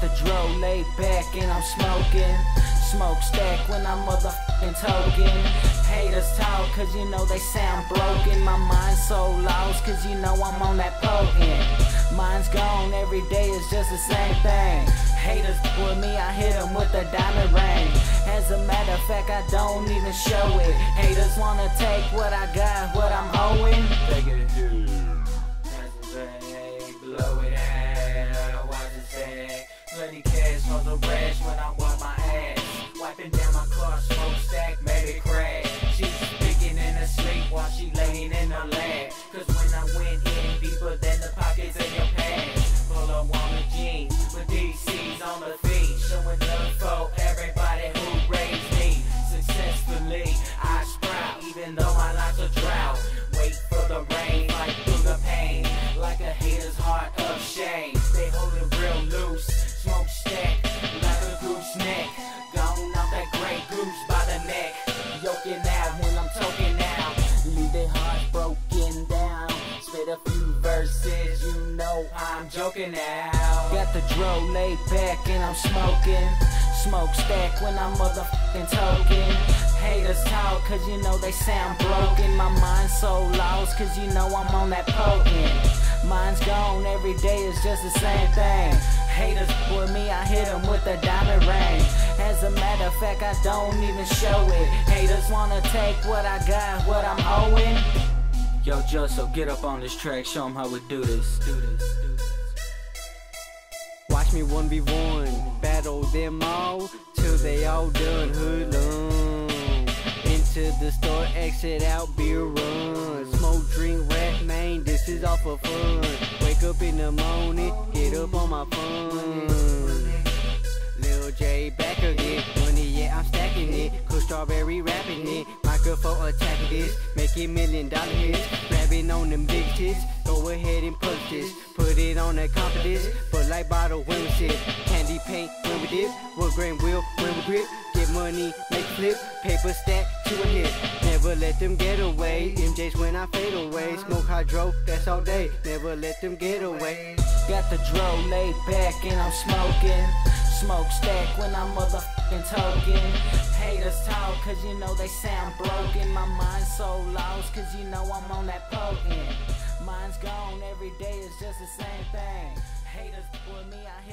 The dro laid back and I'm smoking. Smoke stack when I'm motherfucking token. Haters talk cause you know they sound broken. My mind's so lost cause you know I'm on that potent. Mine's gone, every day is just the same thing. Haters with me, I hit them with a diamond ring. As a matter of fact, I don't even show it. Haters wanna take what I got, what I'm owing. Take it. Blow rash when I I'm joking now. Got the dro laid back and I'm smoking. Smoke stack when I'm motherfucking token. Haters talk cause you know they sound broken. My mind's so lost cause you know I'm on that potent. Mine's gone, every day is just the same thing. Haters with me, I hit them with a diamond ring. As a matter of fact, I don't even show it. Haters wanna take what I got, what I'm owing. Yo, Joe, so get up on this track, show them how we do this. Do this, do this. Watch me 1v1, battle them all till they all done hoodlum. Into the store, exit out, beer run. Smoke, drink, rap, man, this is all for fun. Wake up in the morning, get up on my phone. Lil J back again, money, yeah, I'm stacking it. Cool strawberry rapping it, microphone attacking this, making million dollar hits. On them big tits, go ahead and push this. Put it on the confidence, but like bottle when we sip. Candy paint when we dip, wood grain wheel when we grip. Get money, make flip, paper stack to a hit. Never let them get away. MJ's when I fade away. Smoke hydro, that's all day. Never let them get away. Got the dro laid back and I'm smoking. Smoke stack when I'm motherfucking fucking token. Haters talk, cause you know they sound broken. My mind so lost, cause you know I'm on that potent. Mine's gone, every day is just the same thing. Haters with me, I